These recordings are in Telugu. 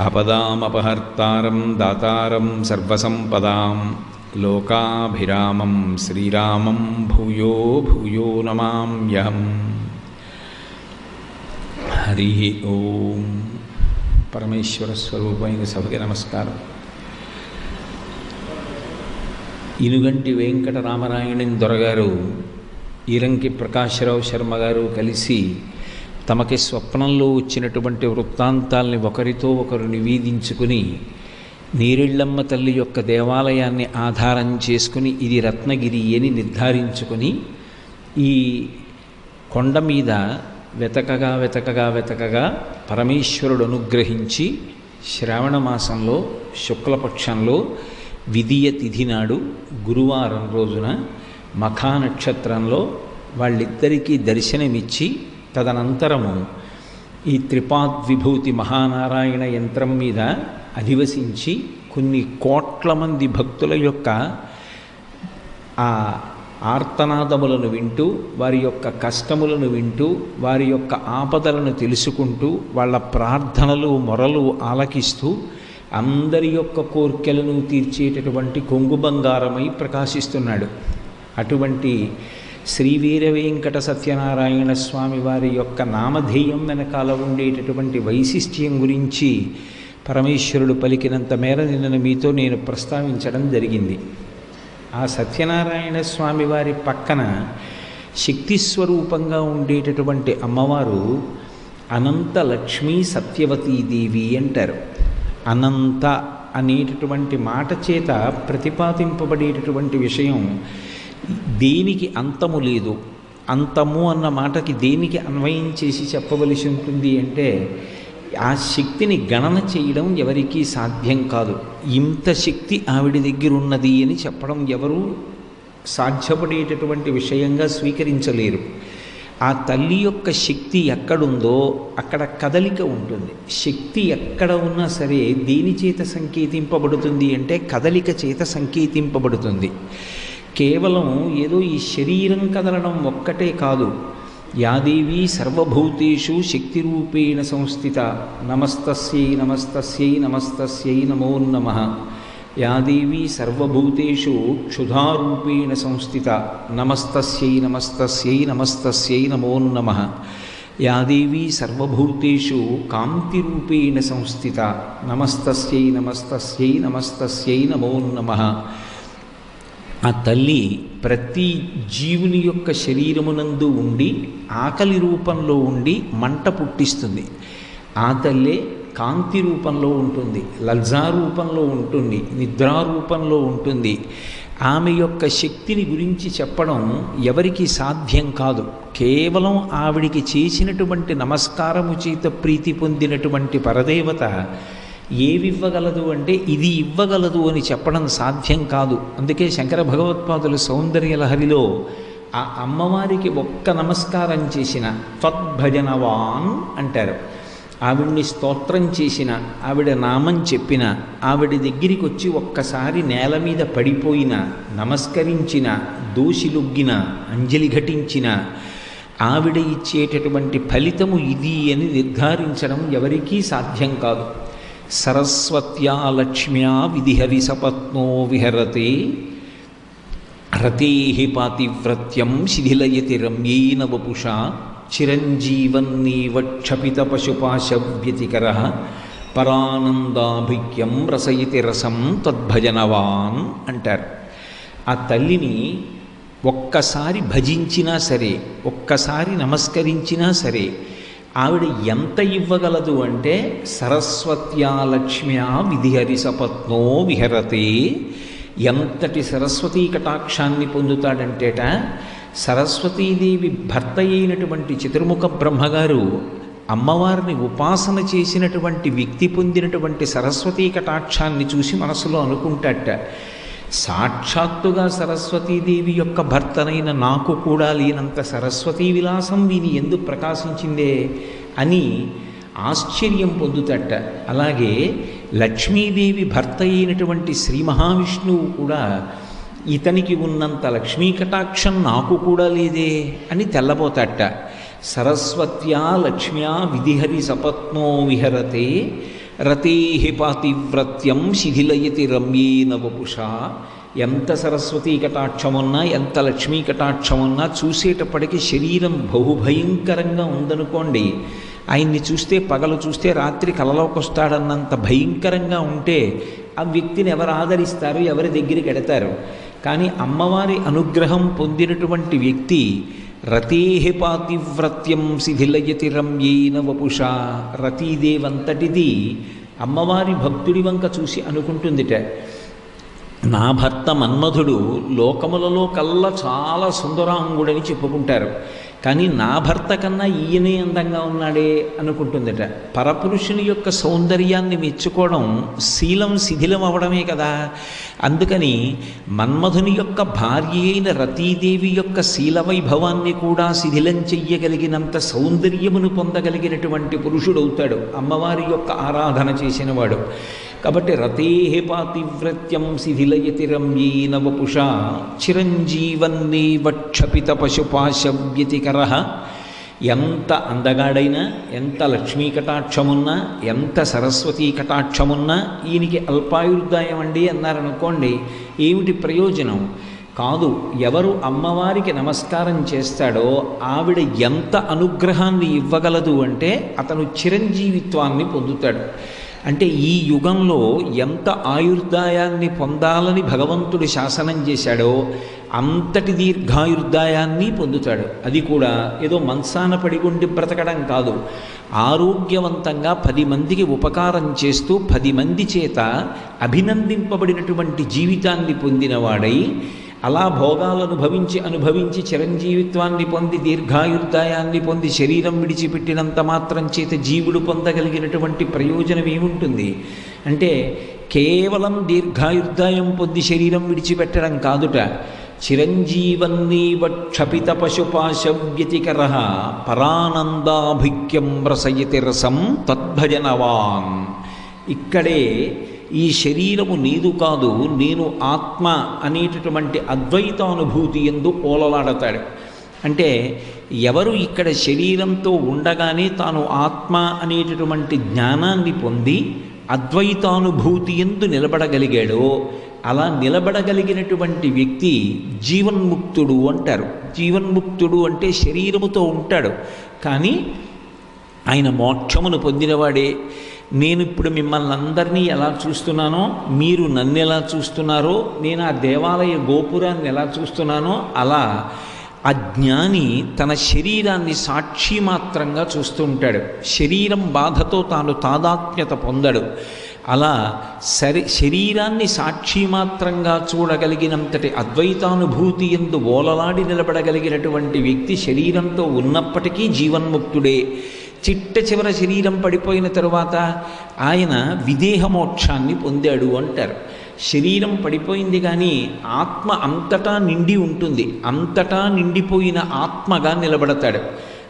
ఆపదామపహర్తారం దాతారం సర్వసంపదాం లోకాభిరామం శ్రీరామం భూయో భూయో నమామ్యహం హరి ఓం పరమేశ్వర స్వరూపమైన సభకి నమస్కారం ఇనుగంటి వెంకటరామరాయణన్ దొరగారు ఈరంకి ప్రకాశ్రావు శర్మ గారు కలిసి తమకి స్వప్నంలో వచ్చినటువంటి వృత్తాంతాల్ని ఒకరితో ఒకరు నివేదించుకుని నీరెళ్ళమ్మ తల్లి యొక్క దేవాలయాన్ని ఆధారం చేసుకుని ఇది రత్నగిరి అని నిర్ధారించుకుని ఈ కొండ మీద వెతకగా వెతకగా వెతకగా పరమేశ్వరుడు అనుగ్రహించి శ్రావణ మాసంలో శుక్లపక్షంలో విధియ తిథి నాడు గురువారం రోజున మఖా నక్షత్రంలో వాళ్ళిద్దరికీ దర్శనమిచ్చి తదనంతరము ఈ త్రిపాద్విభూతి మహానారాయణ యంత్రం మీద అధివసించి కొన్ని కోట్ల మంది భక్తుల యొక్క ఆ ఆర్తనాదములను వింటూ వారి యొక్క కష్టములను వింటూ వారి యొక్క ఆపదలను తెలుసుకుంటూ వాళ్ళ ప్రార్థనలు మొరలు ఆలకిస్తూ అందరి యొక్క కోర్కెలను తీర్చేటటువంటి కొంగు బంగారమై ప్రకాశిస్తున్నాడు. అటువంటి శ్రీ వీరవేంకట సత్యనారాయణ స్వామి వారి యొక్క నామధేయం వెనకాల ఉండేటటువంటి వైశిష్ట్యం గురించి పరమేశ్వరుడు పలికినంత మేర నిన్న మీతో నేను ప్రస్తావించడం జరిగింది. ఆ సత్యనారాయణ స్వామి వారి పక్కన శక్తి స్వరూపంగా ఉండేటటువంటి అమ్మవారు అనంత లక్ష్మీ సత్యవతీదేవి అంటారు. అనంత అనేటటువంటి మాట చేత ప్రతిపాదింపబడేటటువంటి విషయం దేనికి అంతము లేదు. అంతము అన్న మాటకి దేనికి అన్వయం చేసి చెప్పవలసి ఉంటుంది అంటే ఆ శక్తిని గణన చేయడం ఎవరికీ సాధ్యం కాదు. ఇంత శక్తి ఆవిడ దగ్గర ఉన్నది అని చెప్పడం ఎవరు సాధ్యపడేటటువంటి విషయంగా స్వీకరించలేరు. ఆ తల్లి యొక్క శక్తి ఎక్కడుందో అక్కడ కదలిక ఉంటుంది. శక్తి ఎక్కడ ఉన్నా సరే దేని చేత సంకేతింపబడుతుంది అంటే కదలిక చేత సంకేతింపబడుతుంది. కేవలం ఏదో ఈ శరీరం కదలడం ఒక్కటే కాదు. యాదేవి సర్వభూతేషు శక్తి రూపేణ సంస్థిత. నమస్తస్యై నమస్తస్యై నమస్తస్యై నమో నమ. యాదేవి సర్వభూతేషు క్షుధారూపేణ సంస్థిత. నమస్తస్యై నమస్తస్యై నమస్తస్యై నమో నమ. యాదేవి సర్వభూతేషు కాంతిరూపేణ సంస్థిత. నమస్తస్యై నమస్తస్యై నమస్తస్యై నమో నమ. ఆ తల్లి ప్రతి జీవుని యొక్క శరీరమునందు ఉండి ఆకలి రూపంలో ఉండి మంట పుట్టిస్తుంది. ఆ తల్లే కాంతి రూపంలో ఉంటుంది లజ్జా రూపంలో ఉంటుంది నిద్రా రూపంలో ఉంటుంది. ఆమె యొక్క శక్తిని గురించి చెప్పడం ఎవరికి సాధ్యం కాదు. కేవలం ఆవిడికి చేసినటువంటి నమస్కారము చేత ప్రీతి పొందినటువంటి పరదేవత ఏవివ్వగలదు అంటే ఇది ఇవ్వగలదు అని చెప్పడం సాధ్యం కాదు. అందుకే శంకర భగవత్పాదులు సౌందర్య లహరిలో ఆ అమ్మవారికి ఒక్క నమస్కారం చేసిన త్వద్భజనవాన్ అంటారు. ఆవిడ్ని స్తోత్రం చేసిన ఆవిడ నామం చెప్పిన ఆవిడ దగ్గరికి వచ్చి ఒక్కసారి నేల మీద పడిపోయిన నమస్కరించిన దోషిలుగ్గిన అంజలి ఘటించిన ఆవిడ ఇచ్చేటటువంటి ఫలితము ఇది అని నిర్ధారించడం ఎవరికీ సాధ్యం కాదు. సరస్వత్యా లక్ష్మ్యా విధిహరి సపత్నో విహరతే. రతే పాతివ్రత్యం శిథిలయతి రమ్యేన వపుష చిరంజీవన్నీవక్షపిత పశుపాశవ్యతికర పరానందాభిక్యం రసయతి రసం తద్భజనవాన్ అంటారు. ఆ తల్లిని ఒక్కసారి భజించినా సరే ఒక్కసారి నమస్కరించినా సరే ఆవిడ ఎంత ఇవ్వగలదు అంటే సరస్వత్యా లక్ష్మ్యా విధిహరి సపత్నో విహరతి. ఎంతటి సరస్వతీ కటాక్షాన్ని పొందుతాడంటేట సరస్వతీదేవి భర్త అయినటువంటి చతుర్ముఖ బ్రహ్మగారు అమ్మవారిని ఉపాసన చేసినటువంటి వ్యక్తి పొందినటువంటి సరస్వతీ కటాక్షాన్ని చూసి మనసులో అనుకుంటాట సాక్షాత్తుగా సరస్వతీదేవి యొక్క భర్తనైన నాకు కూడా లేనంత సరస్వతీ విలాసం వీని ఎందుకు ప్రకాశించిందే అని ఆశ్చర్యం పొందుతట అలాగే లక్ష్మీదేవి భర్త అయినటువంటి శ్రీ మహావిష్ణువు కూడా ఇతనికి ఉన్నంత లక్ష్మీ కటాక్షం నాకు కూడా లేదే అని తెల్లబోతట సరస్వత్యా లక్ష్మ్యా విధిహరి సపత్నో విహరతే రతేహి పాతివ్రత్యం శిథిలయతి రమ్యేన వపుష ఎంత సరస్వతీ కటాక్షమున్నా ఎంత లక్ష్మీ కటాక్షమున్నా చూసేటప్పటికి శరీరం బహుభయంకరంగా ఉందనుకోండి. ఆయన్ని చూస్తే పగలు చూస్తే రాత్రి కలలోకి వస్తాడన్నంత భయంకరంగా ఉంటే ఆ వ్యక్తిని ఎవరు ఆదరిస్తారు ఎవరి దగ్గరికి ఎడతారు? కానీ అమ్మవారి అనుగ్రహం పొందినటువంటి వ్యక్తి రతేహి పాతివ్రత్యం శిథిలయతి రమ్యేన వపుష. రతీదేవంతటిది అమ్మవారి భక్తుడి వంక చూసి అనుకుంటుందిట. నా భర్త మన్మధుడు లోకములలో కల్లా చాలా సుందరాంగుడని చెప్పుకుంటారు. కానీ నా భర్త కన్నా ఈయనే అందంగా ఉన్నాడే అనుకుంటుందట. పరపురుషుని యొక్క సౌందర్యాన్ని మెచ్చుకోవడం శీలం శిథిలం అవడమే కదా. అందుకని మన్మధుని యొక్క భార్య అయిన రతీదేవి యొక్క శీల వైభవాన్ని కూడా శిథిలం చెయ్యగలిగినంత సౌందర్యమును పొందగలిగినటువంటి పురుషుడవుతాడు. అమ్మవారి యొక్క ఆరాధన చేసినవాడు. కాబట్టి రతే పాతివ్రత్యం శిథిలయతి రమ్యేన వపుష చిరంజీవన్నీవ క్షపిత పశుపాశవ్యతికర. ఎంత అందగాడైనా ఎంత లక్ష్మీ కటాక్షమున్నా ఎంత సరస్వతీ కటాక్షమున్నా ఈయనకి అల్పాయుర్దాయం అండి అన్నారనుకోండి ఏమిటి ప్రయోజనం? కాదు ఎవరు అమ్మవారికి నమస్కారం చేస్తాడో ఆవిడ ఎంత అనుగ్రహాన్ని ఇవ్వగలదు అంటే అతను చిరంజీవిత్వాన్ని పొందుతాడు. అంటే ఈ యుగంలో ఎంత ఆయుర్దాయాన్ని పొందాలని భగవంతుడు శాసనం చేశాడో అంతటి దీర్ఘాయుర్దాయాన్ని పొందుతాడు. అది కూడా ఏదో మంచాన పడి ఉండి బ్రతకడం కాదు. ఆరోగ్యవంతంగా పది మందికి ఉపకారం చేస్తూ పది మంది చేత అభినందింపబడినటువంటి జీవితాన్ని పొందినవాడై అలా భోగాలు అనుభవించి అనుభవించి చిరంజీవిత్వాన్ని పొంది దీర్ఘాయుర్దాయాన్ని పొంది శరీరం విడిచిపెట్టినంత మాత్రం చేత జీవుడు పొందగలిగినటువంటి ప్రయోజనం ఏముంటుంది? అంటే కేవలం దీర్ఘాయుర్దాయం పొంది శరీరం విడిచిపెట్టడం కాదుట. చిరంజీవన్నీవ క్షపిత పశుపాశవ్యతికర పరానందాభిక్యం రసయతి రసం తద్భజనవాన్. ఇక్కడే ఈ శరీరము నీదు కాదు నేను ఆత్మ అనేటటువంటి అద్వైతానుభూతి ఎందు ఓలలాడతాడు అంటే ఎవరు ఇక్కడ శరీరంతో ఉండగానే తాను ఆత్మ అనేటటువంటి జ్ఞానాన్ని పొంది అద్వైతానుభూతి ఎందు నిలబడగలిగాడో అలా నిలబడగలిగినటువంటి వ్యక్తి జీవన్ముక్తుడు అంటారు. జీవన్ముక్తుడు అంటే శరీరముతో ఉంటాడు. కానీ ఆయన మోక్షమును పొందినవాడే. నేను ఇప్పుడు మిమ్మల్ని అందరినీ ఎలా చూస్తున్నానో మీరు నన్ను ఎలా చూస్తున్నారో నేను ఆ దేవాలయ గోపురాన్ని ఎలా చూస్తున్నానో అలా ఆ జ్ఞాని తన శరీరాన్ని సాక్షి మాత్రంగా చూస్తూ ఉంటాడు. శరీరం బాధతో తాను తాదాత్మ్యత పొందడు. అలా సరి శరీరాన్ని సాక్షి మాత్రంగా చూడగలిగినంతటి అద్వైతానుభూతి ఎందు ఓలలాడి నిలబడగలిగినటువంటి వ్యక్తి శరీరంతో ఉన్నప్పటికీ జీవన్ముక్తుడే. చిట్ట చివర శరీరం పడిపోయిన తరువాత ఆయన విదేహ మోక్షాన్ని పొందాడు అంటారు. శరీరం పడిపోయింది కానీ ఆత్మ అంతటా నిండి ఉంటుంది. అంతటా నిండిపోయిన ఆత్మగా నిలబడతాడు.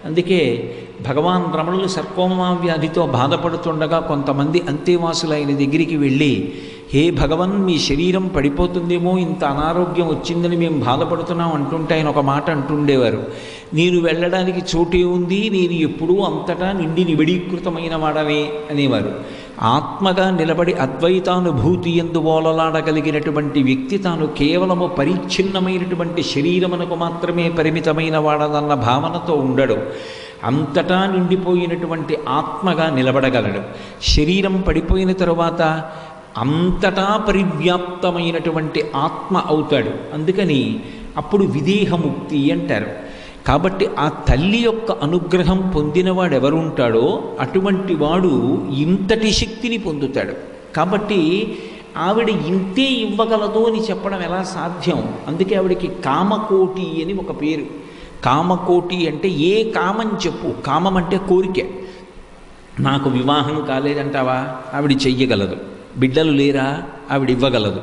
అందుకే భగవాన్ రమణులు సర్కోమా వ్యాధితో బాధపడుతుండగా కొంతమంది అంతేవాసులైన దగ్గరికి వెళ్ళి హే భగవన్ మీ శరీరం పడిపోతుందేమో ఇంత అనారోగ్యం వచ్చిందని మేము బాధపడుతున్నాం అంటుంటే ఆయన ఒక మాట అంటుండేవారు. నేను వెళ్ళడానికి చోటే ఉంది నేను ఎప్పుడూ అంతటా నిండి నిబడీకృతమైన వాడవే అనేవారు. ఆత్మగా నిలబడి అద్వైతానుభూతి ఎందు ఓలలాడగలిగినటువంటి వ్యక్తి తాను కేవలము పరిచ్ఛిన్నమైనటువంటి శరీరమునకు మాత్రమే పరిమితమైన వాడదన్న భావనతో ఉండడు. అంతటా నిండిపోయినటువంటి ఆత్మగా నిలబడగలడు. శరీరం పడిపోయిన తరువాత అంతటా పరివ్యాప్తమైనటువంటి ఆత్మ అవుతాడు. అందుకని అప్పుడు విదేహముక్తి అంటారు. కాబట్టి ఆ తల్లి యొక్క అనుగ్రహం పొందినవాడు ఎవరుంటాడో అటువంటి వాడు ఇంతటి శక్తిని పొందుతాడు. కాబట్టి ఆవిడ ఇంతే ఇవ్వగలదు అని చెప్పడం ఎలా సాధ్యం? అందుకే ఆవిడకి కామకోటి అని ఒక పేరు. కామకోటి అంటే ఏ కామం చెప్పు. కామం అంటే కోరిక. నాకు వివాహం కాలేదంటావా? ఆవిడ చెయ్యగలదు. బిడ్డలు లేరా? ఆవిడ ఇవ్వగలదు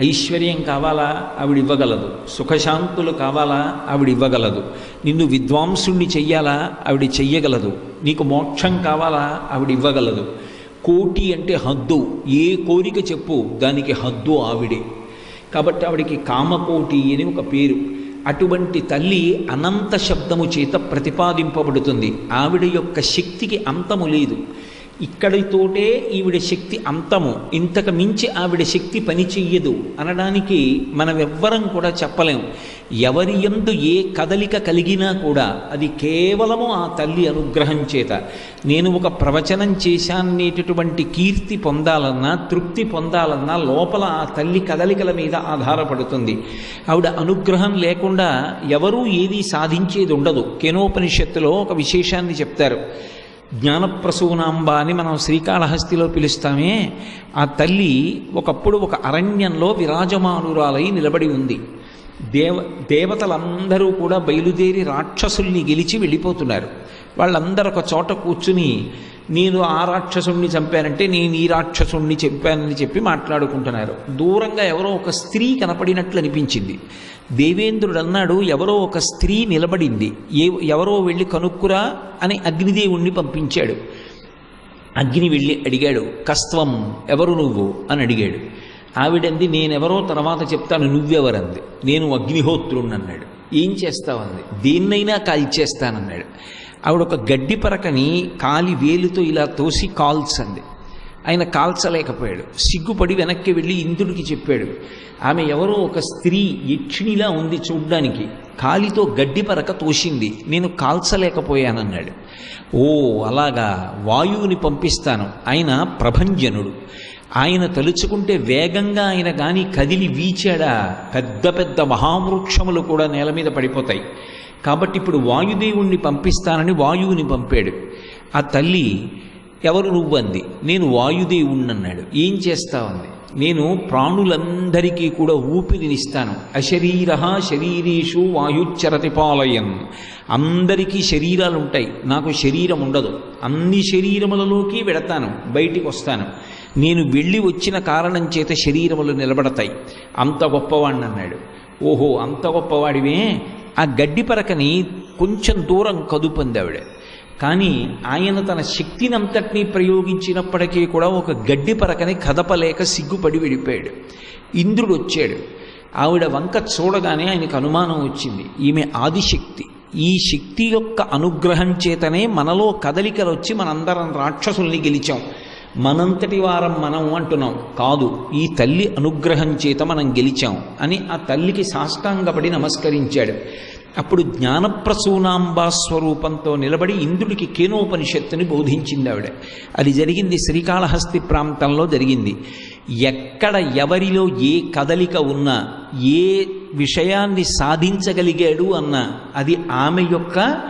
ఐశ్వర్యం కావాలా? ఆవిడ ఇవ్వగలదు సుఖశాంతులు కావాలా? ఆవిడ ఇవ్వగలదు నిన్ను విద్వాంసుణ్ణి చెయ్యాలా? ఆవిడ చెయ్యగలదు. నీకు మోక్షం కావాలా? ఆవిడ ఇవ్వగలదు కోటి అంటే హద్దు. ఏ కోరిక చెప్పు దానికి హద్దు ఆవిడే. కాబట్టి ఆవిడికి కామకోటి అని ఒక పేరు. అటువంటి తల్లి అనంత శబ్దము చేత ప్రతిపాదింపబడుతుంది. ఆవిడ యొక్క శక్తికి అంతము లేదు. ఇక్కడితోటే ఈవిడ శక్తి అంతము. ఇంతకు మించి ఆవిడ శక్తి పని చెయ్యదు అనడానికి మనం ఎవ్వరం కూడా చెప్పలేం. ఎవరి ఎందు ఏ కదలిక కలిగినా కూడా అది కేవలము ఆ తల్లి అనుగ్రహం చేత. నేను ఒక ప్రవచనం చేశానేటటువంటి కీర్తి పొందాలన్నా తృప్తి పొందాలన్నా లోపల ఆ తల్లి కదలికల మీద ఆధారపడుతుంది. ఆవిడ అనుగ్రహం లేకుండా ఎవరూ ఏదీ సాధించేది ఉండదు. కెనోపనిషత్తులో ఒక విశేషాన్ని చెప్తారు. జ్ఞానప్రసూనాంబ అని మనం శ్రీకాళహస్తిలో పిలుస్తామే. ఆ తల్లి ఒకప్పుడు ఒక అరణ్యంలో విరాజమానురాలై నిలబడి ఉంది. దేవ దేవతలందరూ కూడా బయలుదేరి రాక్షసుల్ని గెలిచి వెళ్ళిపోతున్నారు. వాళ్ళందరూ ఒక చోట కూర్చుని నేను ఆ రాక్షసుణ్ణి చంపానంటే నేను ఈ రాక్షసుణ్ణి చెప్పానని చెప్పి మాట్లాడుకుంటున్నారు. దూరంగా ఎవరో ఒక స్త్రీ కనపడినట్లు అనిపించింది. దేవేంద్రుడు అన్నాడు ఎవరో ఒక స్త్రీ నిలబడింది. ఏ ఎవరో వెళ్ళి కనుక్కురా అని అగ్నిదేవుణ్ణి పంపించాడు. అగ్ని వెళ్ళి అడిగాడు కస్త్వం ఎవరు నువ్వు? అని అడిగాడు. ఆవిడంది నేనెవరో తర్వాత చెప్తాను నువ్వెవరంది? నేను అగ్నిహోత్రుణ్ణి అన్నాడు. ఏం చేస్తావంది? దేన్నైనా కాల్చేస్తానన్నాడు ఆవిడ ఒక గడ్డి పరకని కాలి వేలుతో ఇలా తోసి కాల్చంది. ఆయన కాల్చలేకపోయాడు. సిగ్గుపడి వెనక్కి వెళ్ళి ఇంద్రుడికి చెప్పాడు ఆమె ఎవరో ఒక స్త్రీ యక్షిణిలా ఉంది చూడ్డానికి. కాలితో గడ్డి పరక తోసింది. నేను కాల్చలేకపోయానన్నాడు. ఓ అలాగా. వాయువుని పంపిస్తాను. ఆయన ప్రభంజనుడు. ఆయన తలుచుకుంటే వేగంగా ఆయన కానీ కదిలి వీచాడా? పెద్ద పెద్ద మహావృక్షములు కూడా నేల మీద పడిపోతాయి. కాబట్టి ఇప్పుడు వాయుదేవుణ్ణి పంపిస్తానని వాయువుని పంపాడు. ఆ తల్లి ఎవరు నువ్వంది నేను వాయుదేవుణ్ణి అన్నాడు ఏం చేస్తావంది నేను ప్రాణులందరికీ కూడా ఊపిరినిస్తాను అశరీర శరీరేషు వాయుచ్చరతి పాలయన్ అందరికీ శరీరాలు ఉంటాయి నాకు శరీరం ఉండదు అన్ని శరీరములలోకి వెడతాను. బయటికి వస్తాను నేను వెళ్ళి వచ్చిన కారణం చేత శరీరములు నిలబడతాయి. అంత గొప్పవాణ్ణి అన్నాడు ఓహో అంత గొప్పవాడివే. ఆ గడ్డి పరకని కొంచెం దూరం కదుపంది ఆవిడ కానీ ఆయన తన శక్తినంతటినీ ప్రయోగించినప్పటికీ కూడా ఒక గడ్డి పరకని కదపలేక సిగ్గుపడి విడిపోయాడు. ఇంద్రుడు వచ్చాడు. ఆవిడ వంక చూడగానే ఆయనకు అనుమానం వచ్చింది. ఈమె ఆదిశక్తి. ఈ శక్తి యొక్క అనుగ్రహం చేతనే మనలో కదలికలు వచ్చి మనందరం రాక్షసుల్ని గెలిచాం. మనంతటి వారం మనం అంటున్నాం కాదు ఈ తల్లి అనుగ్రహం చేత మనం గెలిచాం అని ఆ తల్లికి సాష్టాంగపడి నమస్కరించాడు. అప్పుడు జ్ఞానప్రసూనాంబా స్వరూపంతో నిలబడి ఇంద్రుడికి కేనోపనిషత్తుని బోధించింది ఆవిడ. అది జరిగింది శ్రీకాళహస్తి ప్రాంతంలో జరిగింది. ఎక్కడ ఎవరిలో ఏ కదలిక ఉన్నా ఏ విషయాన్ని సాధించగలిగాడు అన్నా అది ఆమె యొక్క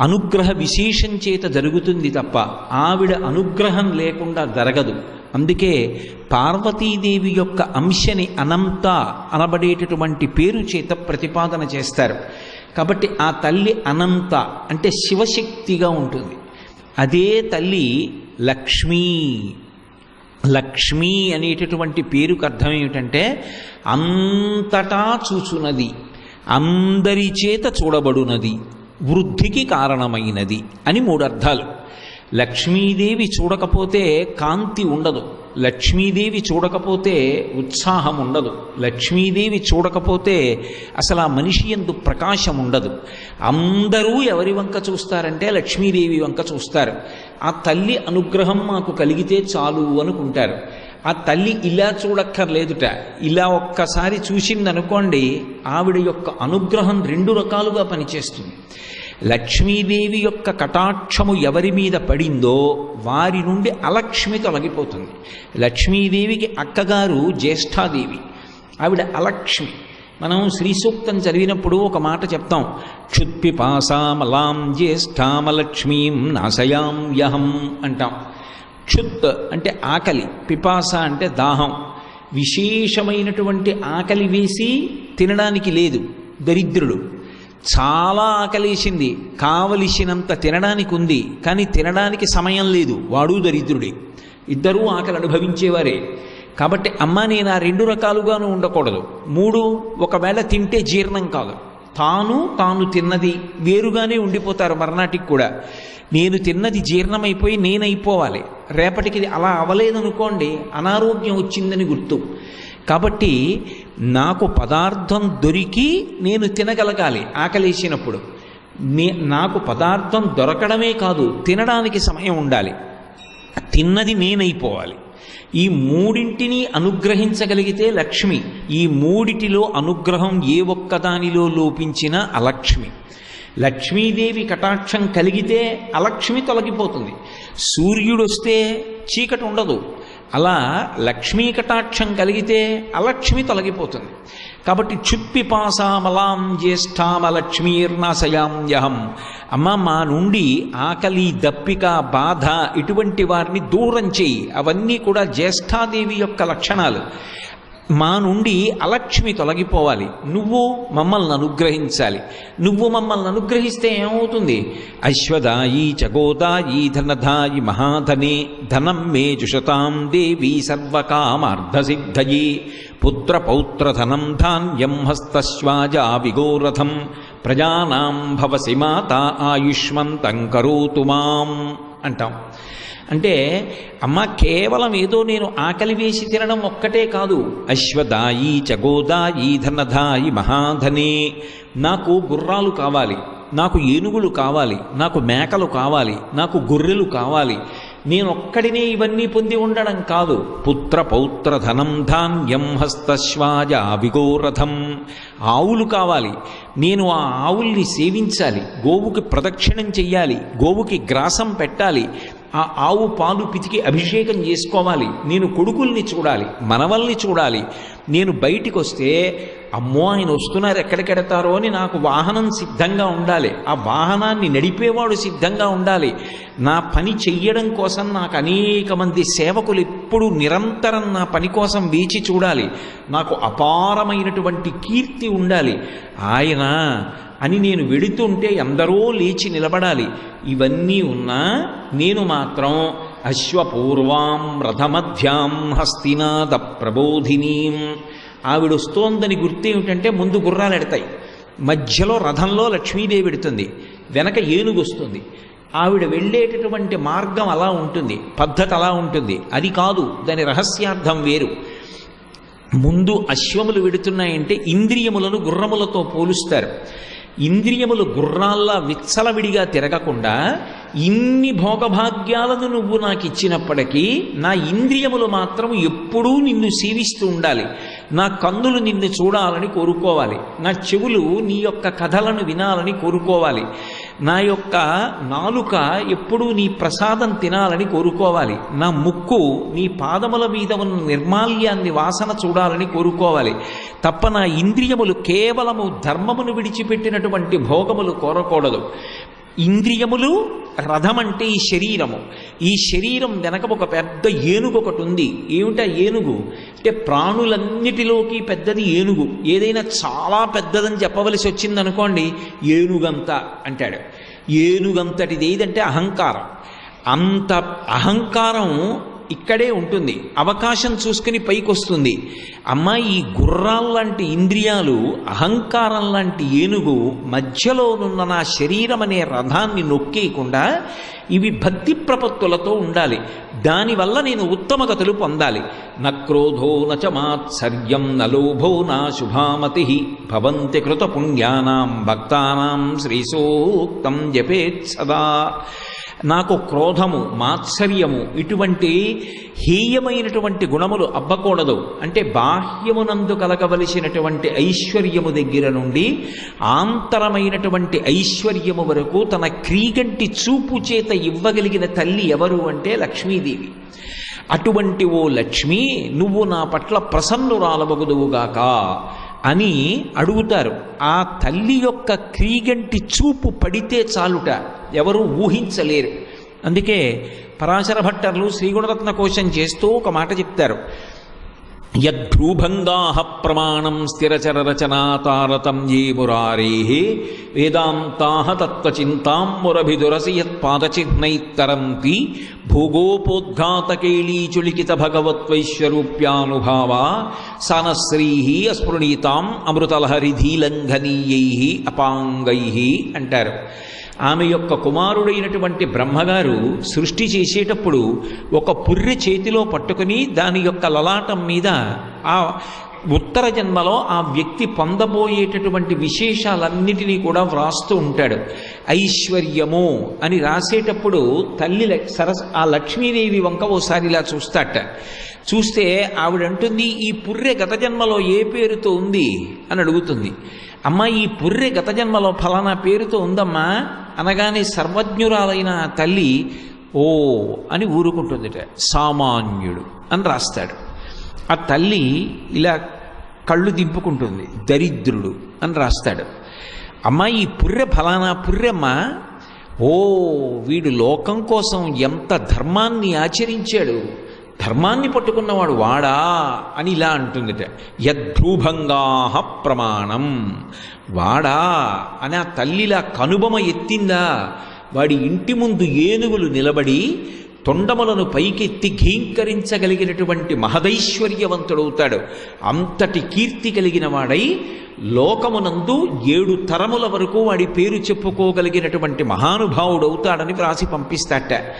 అనుగ్రహ విశేషం చేత జరుగుతుంది తప్ప ఆవిడ అనుగ్రహం లేకుండా జరగదు. అందుకే పార్వతీదేవి యొక్క అంశని అనంత అనబడేటటువంటి పేరు చేత ప్రతిపాదన చేస్తారు. కాబట్టి ఆ తల్లి అనంత అంటే శివశక్తిగా ఉంటుంది. అదే తల్లి లక్ష్మీ. లక్ష్మీ అనేటటువంటి పేరుకు అర్థం ఏమిటంటే అంతటా చూచున్నది అందరి చేత చూడబడునది. వృద్ధికి కారణమైనది అని మూడు అర్థాలు లక్ష్మీదేవి చూడకపోతే కాంతి ఉండదు. లక్ష్మీదేవి చూడకపోతే ఉత్సాహం ఉండదు. లక్ష్మీదేవి చూడకపోతే అసలు ఆ మనిషి ఎందు ప్రకాశం ఉండదు. అందరూ ఎవరి వంక చూస్తారంటే లక్ష్మీదేవి వంక చూస్తారు. ఆ తల్లి అనుగ్రహం మాకు కలిగితే చాలు అనుకుంటారు. ఆ తల్లి ఇలా చూడక్కర్లేదుట. ఇలా ఒక్కసారి చూసిందనుకోండి ఆవిడ యొక్క అనుగ్రహం రెండు రకాలుగా పనిచేస్తుంది. లక్ష్మీదేవి యొక్క కటాక్షము ఎవరి మీద పడిందో వారి నుండి అలక్ష్మి తొలగిపోతుంది. లక్ష్మీదేవికి అక్కగారు జ్యేష్ఠాదేవి ఆవిడ అలక్ష్మి. మనం శ్రీ సూక్తం చదివినప్పుడు ఒక మాట చెప్తాం. క్షుత్పిపాసామలాం జ్యేష్ఠామలక్ష్మీం నాశయాం యహం అంటాం. క్షుత్ అంటే ఆకలి పిపాస అంటే దాహం. విశేషమైనటువంటి ఆకలి వేసి తినడానికి లేదు దరిద్రుడు. చాలా ఆకలేసింది కావలసినంత తినడానికి ఉంది కానీ తినడానికి సమయం లేదు వాడు దరిద్రుడే. ఇద్దరూ ఆకలి అనుభవించేవారే. కాబట్టి అమ్మ నేను ఆ రెండు రకాలుగాను ఉండకూడదు. మూడు ఒకవేళ తింటే జీర్ణం కాదు. తాను తాను తిన్నది వేరుగానే ఉండిపోతారు మర్నాటికి కూడా. నేను తిన్నది జీర్ణమైపోయి నేనైపోవాలి. రేపటికి అలా అవ్వలేదనుకోండి అనారోగ్యం వచ్చిందని గుర్తు. కాబట్టి నాకు పదార్థం దొరికి నేను తినగలగాలి ఆకలేసినప్పుడు. నే నాకు పదార్థం దొరకడమే కాదు తినడానికి సమయం ఉండాలి. తిన్నది నేనైపోవాలి. ఈ మూడింటిని అనుగ్రహించగలిగితే లక్ష్మి. ఈ మూడిటిలో అనుగ్రహం ఏ ఒక్కదానిలో లోపించినా అలక్ష్మి. లక్ష్మీదేవి కటాక్షం కలిగితే అలక్ష్మి తొలగిపోతుంది. సూర్యుడు వస్తే చీకటి ఉండదు. అలా లక్ష్మీ కటాక్షం కలిగితే అలక్ష్మి తొలగిపోతుంది. కాబట్టి క్షుత్పిపాసామలాం జ్యేష్ఠామలక్ష్మీర్నాశయామ్యహం అమ్మ మా నుండి ఆకలి దప్పిక బాధ ఇటువంటి వారిని దూరం చేయి. అవన్నీ కూడా జ్యేష్ఠాదేవి యొక్క లక్షణాలు. మా నుండి అలక్ష్మి తొలగిపోవాలి. నువ్వు మమ్మల్ని అనుగ్రహించాలి. నువ్వు మమ్మల్ని అనుగ్రహిస్తే ఏమవుతుంది? అశ్వదాయి చగోదాయి ధనధాయి మహాధనే ధనం మే జుషతాం దేవి సర్వకామార్ధసిద్ధయే. పుత్రపౌత్రధనం ధాన్యం హస్తశ్వాజా విగోరథం ప్రజానాం భవసి మాత ఆయుష్మంతం కరోతు మాం అంటాం. అంటే అమ్మ కేవలం ఏదో నేను ఆకలి వేసి తినడం ఒక్కటే కాదు. అశ్వదాయి చగోదాయి ధనధాయి మహాధనే. నాకు గుర్రాలు కావాలి నాకు ఏనుగులు కావాలి నాకు మేకలు కావాలి నాకు గొర్రెలు కావాలి. నేను ఒక్కడినే ఇవన్నీ పొంది ఉండడం కాదు. పుత్ర పౌత్ర ధనం ధాన్యం హస్తశ్వాజ విగోరథం. ఆవులు కావాలి. నేను ఆ ఆవుల్ని సేవించాలి. గోవుకి ప్రదక్షిణం చెయ్యాలి. గోవుకి గ్రాసం పెట్టాలి. ఆ ఆవు పాలు పితికి అభిషేకం చేసుకోవాలి. నేను కొడుకుల్ని చూడాలి మనవల్ని చూడాలి. నేను బయటికి వస్తే అమ్మో ఆయన వస్తున్నారు ఎక్కడికెడతారో అని నాకు వాహనం సిద్ధంగా ఉండాలి. ఆ వాహనాన్ని నడిపేవాడు సిద్ధంగా ఉండాలి. నా పని చెయ్యడం కోసం నాకు అనేక మంది సేవకులు ఎప్పుడు నిరంతరం నా పని కోసం వేచి చూడాలి. నాకు అపారమైనటువంటి కీర్తి ఉండాలి. ఆయన అని నేను వెడుతుంటే ఎందరో లేచి నిలబడాలి. ఇవన్నీ ఉన్నా నేను మాత్రం అశ్వపూర్వాం రథమధ్యాం హస్తినాద ప్రబోధినీం. ఆవిడొస్తోందని గుర్తేమిటంటే ముందు గుర్రాలు ఎడతాయి. మధ్యలో రథంలో లక్ష్మీదేవి ఎడుతుంది. వెనక ఏనుగు వస్తుంది. ఆవిడ వెళ్ళేటటువంటి మార్గం అలా ఉంటుంది. పద్ధతి అలా ఉంటుంది. అది కాదు దాని రహస్యార్థం వేరు. ముందు అశ్వములు వెడుతున్నాయంటే ఇంద్రియములను గుర్రములతో పోలుస్తారు. ఇంద్రియములు గుర్రాల్లా విచ్చలవిడిగా తిరగకుండా ఇన్ని భోగభాగ్యాలను నువ్వు నాకు ఇచ్చినప్పటికీ నా ఇంద్రియములు మాత్రం ఎప్పుడూ నిన్ను సేవిస్తూ ఉండాలి. నా కన్నులు నిన్ను చూడాలని కోరుకోవాలి. నా చెవులు నీ యొక్క కథలను వినాలని కోరుకోవాలి. నా యొక్క నాలుక ఎప్పుడూ నీ ప్రసాదం తినాలని కోరుకోవాలి. నా ముక్కు నీ పాదముల మీద ఉన్న నిర్మాల్యాన్ని వాసన చూడాలని కోరుకోవాలి. తప్ప నా ఇంద్రియములు కేవలము ధర్మమును విడిచిపెట్టినటువంటి భోగములు కోరకూడదు. ఇంద్రియములు రథం అంటే ఈ శరీరము. ఈ శరీరం వెనక ఒక పెద్ద ఏనుగు ఒకటి ఉంది. ఏమిటా ఏనుగు? అంటే ప్రాణులన్నిటిలోకి పెద్దది ఏనుగు. ఏదైనా చాలా పెద్దదని చెప్పవలసి వచ్చింది అనుకోండి ఏనుగంత అంటాడు. ఏనుగంతటిది ఏదంటే అహంకారం. అంత అహంకారం ఇక్కడే ఉంటుంది. అవకాశం చూసుకుని పైకి వస్తుంది అమ్మ ఈ గుర్రాల్లాంటి ఇంద్రియాలు అహంకారం లాంటి ఏనుగు మధ్యలోనున్న నా శరీరం అనే రథాన్ని నొక్కేయకుండా ఇవి భక్తి ప్రపత్తులతో ఉండాలి. దానివల్ల నేను ఉత్తమ గతులు పొందాలి. న క్రోధో నచ మాత్సర్యం న లోభో నా శుభామతి భవంతి కృత పుణ్యానాం భక్తానాం శ్రీసూక్తం జపేత్ సదా. నాకు క్రోధము మాత్సర్యము ఇటువంటి హేయమైనటువంటి గుణములు అబ్బకూడదు. అంటే బాహ్యమునందు కలగవలసినటువంటి ఐశ్వర్యము దగ్గర నుండి ఆంతరమైనటువంటి ఐశ్వర్యము వరకు తన క్రీగంటి చూపు చేత ఇవ్వగలిగిన తల్లి ఎవరు అంటే లక్ష్మీదేవి. అటువంటి ఓ లక్ష్మి నువ్వు నా పట్ల ప్రసన్నురాలవగుదువుగాక. అని అడుగుతారు. ఆ తల్లి యొక్క క్రీగంటి చూపు పడితే చాలుట. ఎవరు ఊహించలేరు. అందుకే పరాశర భట్టర్లు శ్రీగుణరత్న కోశం చేస్తూ ఒక మాట చెప్తారు. యద్భ్రూభంగా ప్రమాణం స్థిరచరరచనాతారతం ఏ మురారే వేదాంతా తత్వచింతాం మురభిదురసి యత్పాదచిహ్నైత్తరంతి భోగోపోద్ఘాతకేళీచులికిత భగవత్వైశ్వరూప్యానుభావా సనశ్రీ అస్పృణీతాం అమృతలహరిధీలంఘనీయై అపాంగై అంటారు. ఆమె యొక్క కుమారుడైనటువంటి బ్రహ్మగారు సృష్టి చేసేటప్పుడు ఒక పుర్రె చేతిలో పట్టుకుని దాని యొక్క లలాటం మీద ఆ ఉత్తర జన్మలో ఆ వ్యక్తి పొందబోయేటటువంటి విశేషాలన్నిటినీ కూడా వ్రాస్తూ ఉంటాడు. ఐశ్వర్యము అని రాసేటప్పుడు తల్లి సరస్ ఆ లక్ష్మీదేవి వంక ఓసారి ఇలా చూస్తాట. చూస్తే ఆవిడంటుంది ఈ పుర్రె గత జన్మలో ఏ పేరుతో ఉంది? అని అడుగుతుంది. అమ్మ ఈ పుర్రె గత జన్మలో ఫలానా పేరుతో ఉందమ్మా. అనగానే సర్వజ్ఞురాలైన తల్లి ఓ అని ఊరుకుంటుందిట. సామాన్యుడు అని రాస్తాడు. ఆ తల్లి ఇలా కళ్ళు దింపుకుంటుంది. దరిద్రుడు అని రాస్తాడు. అమ్మాయి ఈ పుర్రె ఫలానా పుర్రెమ్మ? ఓ వీడు లోకం కోసం ఎంత ధర్మాన్ని ఆచరించాడు. ధర్మాన్ని పట్టుకున్నవాడు వాడా అని ఇలా అంటుందిట. యద్భ్రూభంగాహ ప్రమాణం. వాడా అని ఆ తల్లిలా కనుబొమ ఎత్తిందా. వాడి ఇంటి ముందు ఏనుగులు నిలబడి తొండములను పైకెత్తి ఘీంకరించగలిగినటువంటి మహదైశ్వర్యవంతుడవుతాడు. అంతటి కీర్తి కలిగిన వాడై లోకమునందు ఏడు తరముల వరకు వాడి పేరు చెప్పుకోగలిగినటువంటి మహానుభావుడవుతాడని వ్రాసి పంపిస్తాట.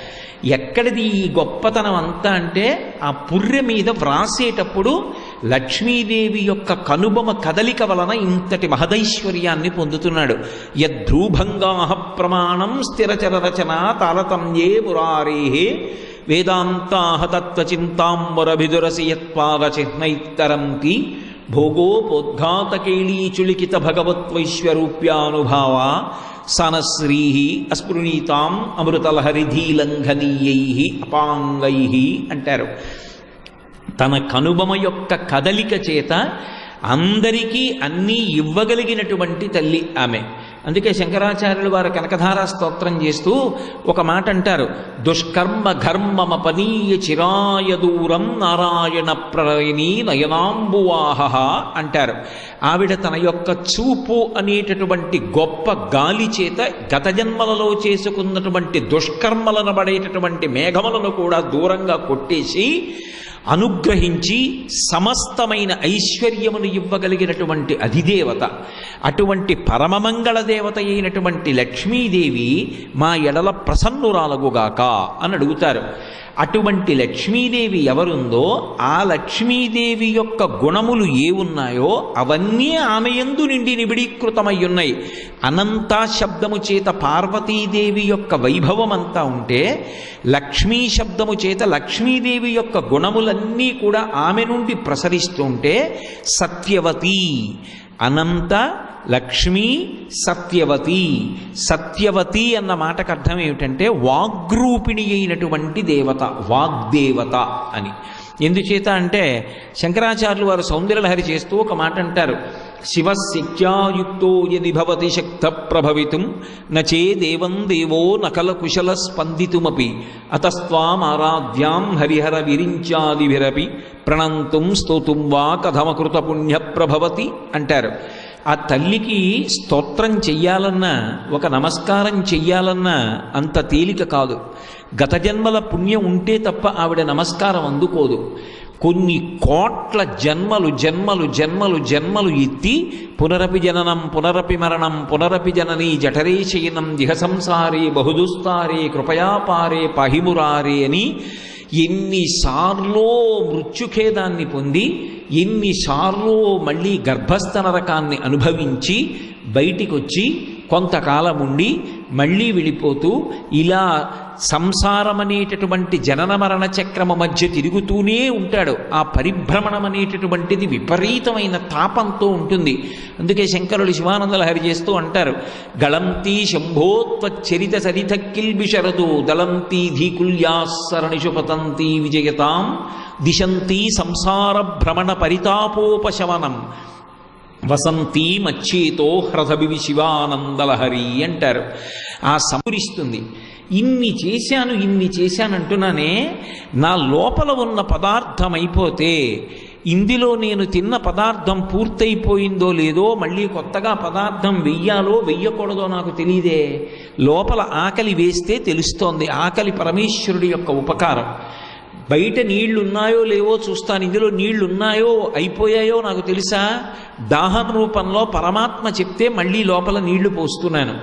ఎక్కడిది ఈ గొప్పతనం అంతా అంటే ఆ పుర్రె మీద వ్రాసేటప్పుడు లక్ష్మీదేవి యొక్క కనుబొమ కదలిక వలన ఇంతటి మహదైశ్వర్యాన్ని పొందుతున్నాడు. యద్రూభంగా ప్రమాణం స్థిరచర రచన తారతమ్యే మురారే వేదాంతాహతత్వచింతాంబరభిదురసి యత్పాద చిహ్నైత్తరంతి భోగోపోద్ఘాతకేళీచులికిత భగవత్వైశ్వరూప్యానుభావ సనశ్రీ అస్పృణీతాం అమృతలహరిధీలంఘనీయై అపాంగై అంటారు. తన కనుబమ యొక్క కదలిక చేత అందరికీ అన్నీ ఇవ్వగలిగినటువంటి తల్లి ఆమె. అందుకే శంకరాచార్యులు వారు కనకధార స్తోత్రం చేస్తూ ఒక మాట అంటారు. దుష్కర్మ ఘర్మమపనీయ చిరాయ దూరం నారాయణ ప్రళయిని నయనాంబువాహ అంటారు. ఆవిడ తన యొక్క చూపు అనేటటువంటి గొప్ప గాలి చేత గత జన్మలలో చేసుకున్నటువంటి దుష్కర్మలను పడేటటువంటి మేఘములను కూడా దూరంగా కొట్టేసి అనుగ్రహించి సమస్తమైన ఐశ్వర్యమును ఇవ్వగలిగినటువంటి అధిదేవత అటువంటి పరమమంగళ దేవత అయినటువంటి లక్ష్మీదేవి మా ఎడల ప్రసన్నురాలగుగాక అని అడుగుతారు. అటువంటి లక్ష్మీదేవి ఎవరుందో ఆ లక్ష్మీదేవి యొక్క గుణములు ఏ ఉన్నాయో అవన్నీ ఆమె ఎందు నిండి నిబిడీకృతమై ఉన్నాయి అనంతా శబ్దము చేత పార్వతీదేవి యొక్క వైభవం అంతా ఉంటే లక్ష్మీ శబ్దము చేత లక్ష్మీదేవి యొక్క గుణములన్నీ కూడా ఆమె నుండి ప్రసరిస్తుంటే సత్యవతి అనంత లక్ష్మీ సత్యవతి. సత్యవతి అన్న మాటకు అర్థం ఏమిటంటే వాగ్రూపిణి అయినటువంటి దేవత వాగ్దేవత అని. ఎందుచేత అంటే శంకరాచార్యులు వారు సౌందర్యలహరి చేస్తూ ఒక మాట అంటారు. శివశక్త్యాయుక్తో యది భవతి శక్త ప్రభవితుం నచే దేవం దేవో నకల కుశల స్పందితుమపి అతస్వామారాధ్యాం హరిహర విరించాదిభిరపి ప్రణంతుం స్తోతుం వా కథమకృత పుణ్య ప్రభవతి అంటారు. ఆ తల్లికి స్తోత్రం చెయ్యాలన్నా ఒక నమస్కారం చెయ్యాలన్నా అంత తేలిక కాదు. గత జన్మల పుణ్యం ఉంటే తప్ప ఆవిడ నమస్కారం అందుకోదు. కొన్ని కోట్ల జన్మలు జన్మలు జన్మలు జన్మలు ఎత్తి పునరపి జననం పునరపి మరణం పునరపి జనని జఠరే శయనం దిహ సంసారే బహుదుస్తారే కృపయాపారే పహిమురారే అని ఎన్నిసార్లో మృత్యుఖేదాన్ని పొంది ఎన్నిసార్లు మళ్ళీ గర్భస్థ నరకాన్ని అనుభవించి బయటికొచ్చి కొంతకాలం ఉండి మళ్ళీ వెళ్ళిపోతూ ఇలా సంసారం అనేటటువంటి జనన మరణ చక్రమ మధ్య తిరుగుతూనే ఉంటాడు. ఆ పరిభ్రమణం అనేటటువంటిది విపరీతమైన తాపంతో ఉంటుంది. అందుకే శంకరులు శివానందలహరి చేస్తూ అంటారు గళంతి శంభోత్వచ్చరిత సరిత కిల్బిషరదు దళంతి ధీకుల్యాసరణిషు పతంతి విజయతాం దిశంతి సంసార భ్రమణ పరితాపోపశమనం వసంతి మచ్చేతో హ్రదబివి శివానందలహరి అంటారు. ఆ సంపురిస్తుంది ఇన్ని చేశాను ఇన్ని చేశానంటున్నానే నా లోపల ఉన్న పదార్థం అయిపోతే ఇందులో నేను తిన్న పదార్థం పూర్తయిపోయిందో లేదో మళ్ళీ కొత్తగా పదార్థం వెయ్యాలో వెయ్యకూడదో నాకు తెలియదే. లోపల ఆకలి వేస్తే తెలుస్తోంది. ఆకలి పరమేశ్వరుడి యొక్క ఉపకారం. బయట నీళ్ళున్నాయో లేవో చూస్తాను. ఇందులో నీళ్ళున్నాయో అయిపోయాయో నాకు తెలుసా? దాహం రూపంలో పరమాత్మ చెప్తే మళ్ళీ లోపల నీళ్ళు పోస్తున్నాను.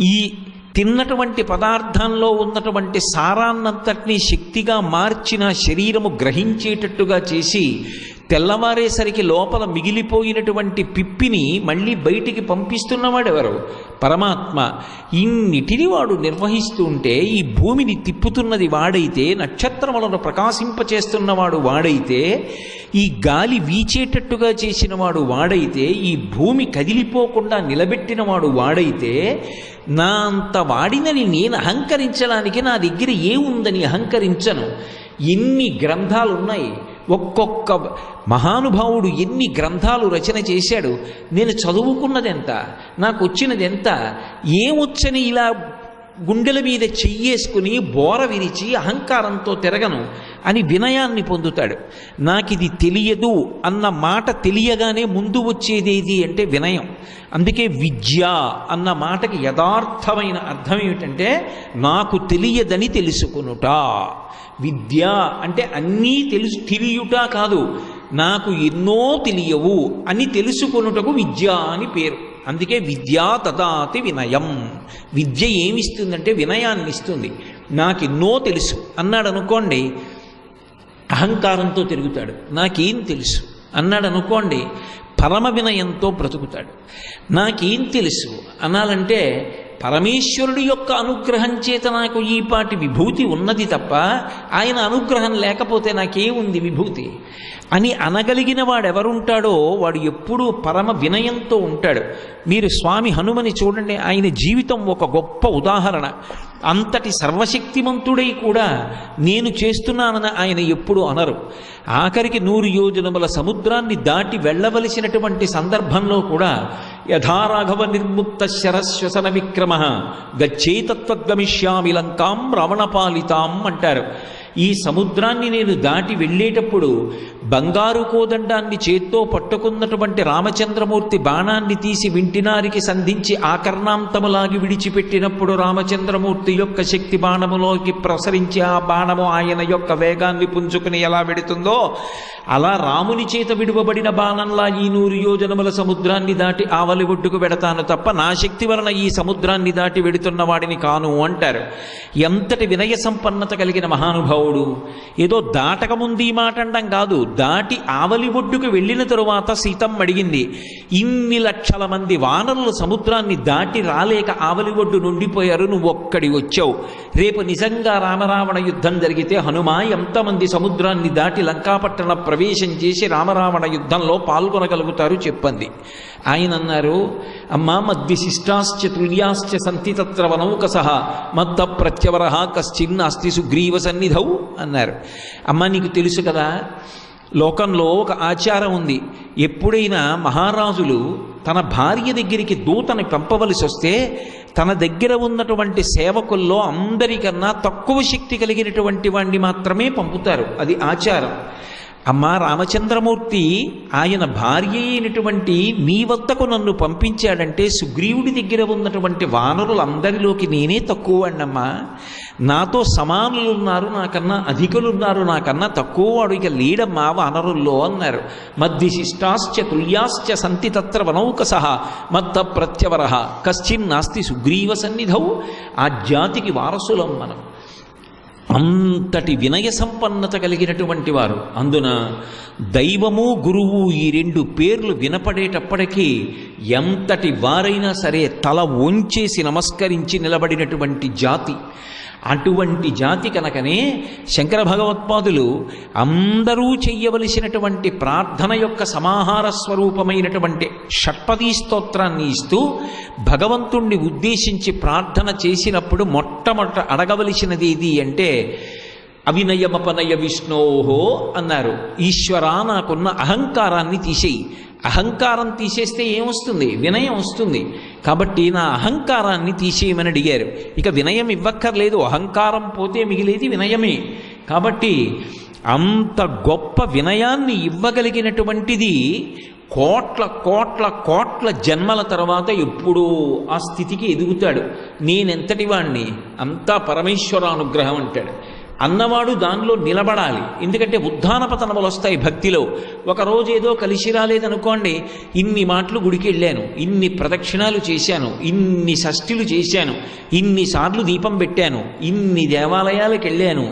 ఈ తిన్నటువంటి పదార్థంలో ఉన్నటువంటి సారాన్నంతటినీ శక్తిగా మార్చిన శరీరము గ్రహించేటట్టుగా చేసి తెల్లవారేసరికి లోపల మిగిలిపోయినటువంటి పిప్పిని మళ్ళీ బయటికి పంపిస్తున్నవాడెవరు పరమాత్మ. ఇన్నిటిని వాడు నిర్వహిస్తూ ఉంటే ఈ భూమిని తిప్పుతున్నది వాడైతే నక్షత్రములను ప్రకాశింపచేస్తున్నవాడు వాడైతే ఈ గాలి వీచేటట్టుగా చేసిన వాడు వాడైతే ఈ భూమి కదిలిపోకుండా నిలబెట్టినవాడు వాడైతే నా అంత వాడినని నేను అహంకరించడానికి నా దగ్గర ఏముందని అహంకరించను. ఎన్ని గ్రంథాలు ఉన్నాయి ఒక్కొక్క మహానుభావుడు ఎన్ని గ్రంథాలు రచన చేశాడు? నేను చదువుకున్నదెంత? నాకు వచ్చినది ఎంత ఏమొచ్చని ఇలా గుండెల మీద చెయ్యేసుకుని బోర విరిచి అహంకారంతో తిరగను అని వినయాన్ని పొందుతాడు. నాకు ఇది తెలియదు అన్న మాట తెలియగానే ముందు వచ్చేదేది అంటే వినయం. అందుకే విద్య అన్న మాటకి యథార్థమైన అర్థం ఏమిటంటే నాకు తెలియదని తెలుసుకునుట. విద్య అంటే అన్నీ తెలుసు తెలియుట కాదు నాకు ఎన్నో తెలియవు అని తెలుసుకొనుటకు విద్య అని పేరు. అందుకే విద్యా తదాతి వినయం. విద్య ఏమిస్తుందంటే వినయాన్ని ఇస్తుంది నాకు ఎన్నో తెలుసు. అన్నాడు అనుకోండి అహంకారంతో తిరుగుతాడు. నాకేం తెలుసు? అన్నాడు అనుకోండి పరమ వినయంతో బ్రతుకుతాడు. నాకేం తెలుసు? అనాలంటే పరమేశ్వరుడి యొక్క అనుగ్రహం చేత నాకు ఈపాటి విభూతి ఉన్నది తప్ప ఆయన అనుగ్రహం లేకపోతే నాకేముంది విభూతి? అని అనగలిగిన వాడెవరుంటాడో వాడు ఎప్పుడూ పరమ వినయంతో ఉంటాడు. మీరు స్వామి హనుమని చూడండి ఆయన జీవితం ఒక గొప్ప ఉదాహరణ. అంతటి సర్వశక్తిమంతుడై కూడా నేను చేస్తున్నానని ఆయన ఎప్పుడూ అనరు. ఆఖరికి నూరు యోజనముల సముద్రాన్ని దాటి వెళ్ళవలసినటువంటి సందర్భంలో కూడా యథారాఘవ నిర్ముక్త శరశ్వసన విక్రమ గచ్చేతత్వద్గమిష్యామి లంకాం రమణపాలితాం అంటారు. ఈ సముద్రాన్ని నేను దాటి వెళ్ళేటప్పుడు బంగారు కోదండాన్ని చేత్తో పట్టుకున్నటువంటి రామచంద్రమూర్తి బాణాన్ని తీసి వింటినారికి సంధించి ఆకర్ణాంతములాగి విడిచిపెట్టినప్పుడు రామచంద్రమూర్తి యొక్క శక్తి బాణములోకి ప్రసరించి ఆ బాణము ఆయన యొక్క వేగాన్ని పుంజుకుని ఎలా వెడుతుందో అలా రాముని చేత విడువబడిన బాణంలా ఈ నూరు యోజనముల సముద్రాన్ని దాటి ఆవలి ఒడ్డుకు వెడతాను తప్ప నా శక్తి వలన ఈ సముద్రాన్ని దాటి వెడుతున్న వాడిని కాను అంటారు. ఎంతటి వినయ సంపన్నత కలిగిన మహానుభావుడు ఏదో దాటకముంది ఈ మాట అండం కాదు. దాటి ఆవలి ఒడ్డుకు వెళ్ళిన తరువాత సీతమ్మ అడిగింది ఇన్ని లక్షల మంది వానరులు సముద్రాన్ని దాటి రాలేక ఆవలి ఒడ్డు నుండిపోయారు నువ్వు ఒక్కడి వచ్చావు. రేపు నిజంగా రామరావణ యుద్ధం జరిగితే హనుమ ఎంతమంది సముద్రాన్ని దాటి లంకాపట్టణ ప్రవేశం చేసి రామరావణ యుద్ధంలో పాల్గొనగలుగుతారు చెప్పండి ఆయన అన్నారు అమ్మా మద్విశిష్టాశ్చ తుల్యాశ్చ సంతి తత్ర వనౌక సహా మద్ద ప్రత్యవర కశ్చిన్నాస్తి సుగ్రీవ సన్నిధౌ అన్నారు. అమ్మ నీకు తెలుసు కదా లోకంలో ఒక ఆచారం ఉంది. ఎప్పుడైనా మహారాజులు తన భార్య దగ్గరికి దూతని పంపవలసి వస్తే తన దగ్గర ఉన్నటువంటి సేవకుల్లో అందరికన్నా తక్కువ శక్తి కలిగినటువంటి వాణ్ణి మాత్రమే పంపుతారు. అది ఆచారం. అమ్మా రామచంద్రమూర్తి ఆయన భార్య అయినటువంటి నీ వద్దకు నన్ను పంపించాడంటే సుగ్రీవుడి దగ్గర ఉన్నటువంటి వానరులందరిలోకి నేనే తక్కువ అన్నమ్మా నాతో సమానులు ఉన్నారు నాకన్నా అధికులు ఉన్నారు నాకన్నా తక్కువ వాడు ఇక లేడమ్మా వానరుల్లో అన్నారు. మద్విశిష్టాశ్చ తుల్యాశ్చ సంతి తత్ర వనౌకస సహా మత్త ప్రత్యవర కశ్చిన్నాస్తి సుగ్రీవ సన్నిధౌ. ఆ జాతికి వారసులం మనం. అంతటి వినయ సంపన్నత కలిగినటువంటి వారు. అందున దైవము గురువు ఈ రెండు పేర్లు వినపడేటప్పటికీ ఎంతటి వారైనా సరే తల వంచేసి నమస్కరించి నిలబడినటువంటి జాతి. అటువంటి జాతి కనుకనే శంకర భగవత్పాదులు అందరూ చెయ్యవలసినటువంటి ప్రార్థన యొక్క సమాహార స్వరూపమైనటువంటి షట్పదీ స్తోత్రాన్ని ఇస్తూ భగవంతుణ్ణి ఉద్దేశించి ప్రార్థన చేసినప్పుడు మొట్టమొదట అడగవలసినది ఏది అంటే అవినయమపనయ విష్ణోహో అన్నారు. ఈశ్వరా నాకున్న అహంకారాన్ని తీసేయి. అహంకారం తీసేస్తే ఏమొస్తుంది? వినయం వస్తుంది. కాబట్టి నా అహంకారాన్ని తీసేయమని అడిగారు. ఇక వినయం ఇవ్వక్కర్లేదు. అహంకారం పోతే మిగిలేది వినయమే. కాబట్టి అంత గొప్ప వినయాన్ని ఇవ్వగలిగినటువంటిది కోట్ల కోట్ల కోట్ల జన్మల తర్వాత ఎప్పుడూ ఆ స్థితికి ఎదుగుతాడు. నేనెంతటి వాణ్ణి? అంతా పరమేశ్వర అనుగ్రహం అంటాడు. అన్నవాడు దానిలో నిలబడాలి. ఎందుకంటే ఉద్ధాన పతనములు వస్తాయి భక్తిలో. ఒకరోజు ఏదో కలిసి రాలేదనుకోండి ఇన్ని మాటలు గుడికి వెళ్ళాను ఇన్ని ప్రదక్షిణాలు చేశాను ఇన్ని షష్ఠులు చేశాను ఇన్నిసార్లు దీపం పెట్టాను ఇన్ని దేవాలయాలకు వెళ్ళాను